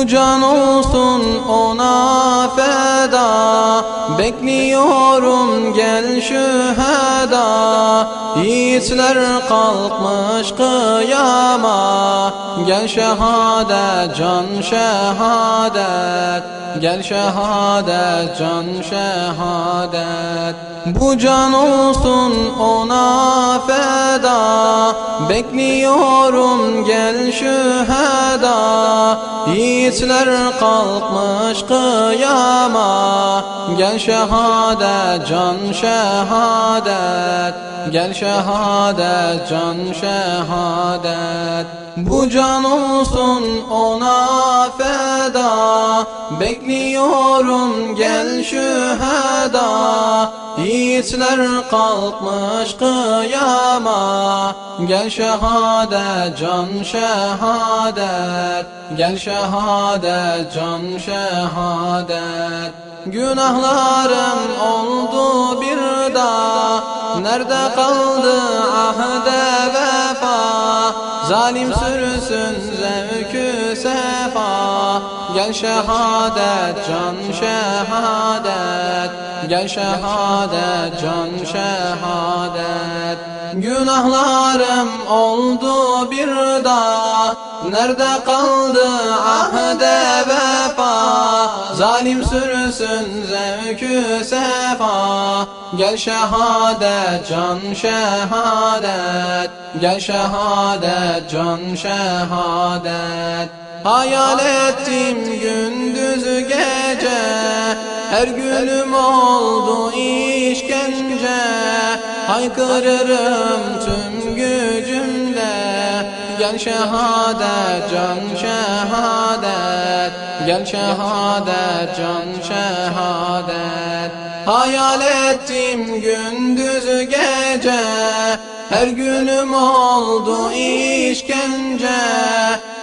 Bu can olsun ona feda. Bekliyorum gel şüheda Yiğitler kalkmış kıyama. Gel şehadet can şehadet Gel şehadet can şehadet Bu can olsun ona feda. Bekliyorum gel şüheda Yiğitler kalkmış kıyama. Gel şehadet can şehadet. Gel şehadet can şehadet. Bu can olsun ona feda. Bekliyorum gel şüheda Yiğitler kalkmış kıyama. Gel şehadet can şehadet Gel şehadet can şehadet Günahlarım oldu bir daha Nerede kaldı ahde vefa? Zalim sürüsün zevkü sefa Gel şehadet can şehadet. Gel şehadet can şehadet. Günahlarım oldu bir daha Nerede kaldı ahde vefa? Zalim sürüsün zevkü sefa. Gel şehadet can şehadet. Gel şehadet can şehadet Hayal ettim gündüz gece Her günüm oldu işkence. Haykırırım tüm gücümle Gel şehadet can şehadet Gel şehadet can şehadet Hayal ettim gündüz gece Her günüm oldu işkence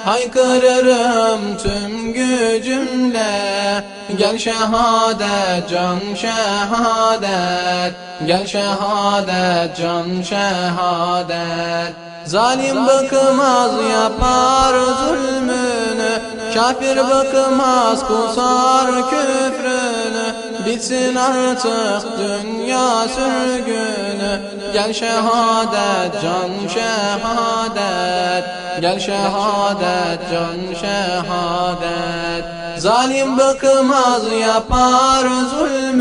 Haykırırım tüm gücümle. Gel şehadet can şehadet. Gel şehadet can şehadet. Zalim bıkmaz yapar zulmünü. Kafir bıkmaz kusar küfrünü Bitsin artık dünya sürgünü Gel şehadet can şehadet. Gel şehadet can şehadet. Zalim bıkmaz yapar zulmünü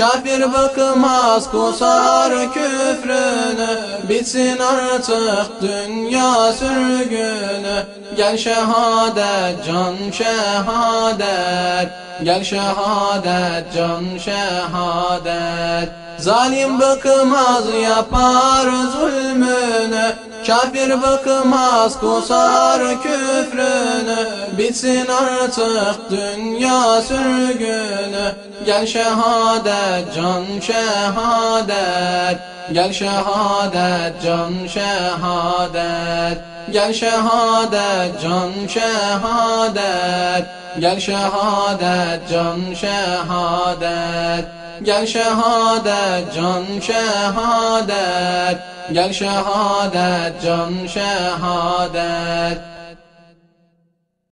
Kafir bakmaz kusar küfrünü Bitsin artık dünya sürgünü Gel şehadet can şehadet Gel şehadet can şehadet. Zalim bakmaz yapar zulmünü Kafir bakmaz kusar küfrünü Bitsin artık dünya sürgünü Gel şehadet can şehadet Gel şehadet can şehadet. Gel şehadet can şehadet Gel şehadet can şehadet Gel şehadet can şehadet Gel şehadet can şehadet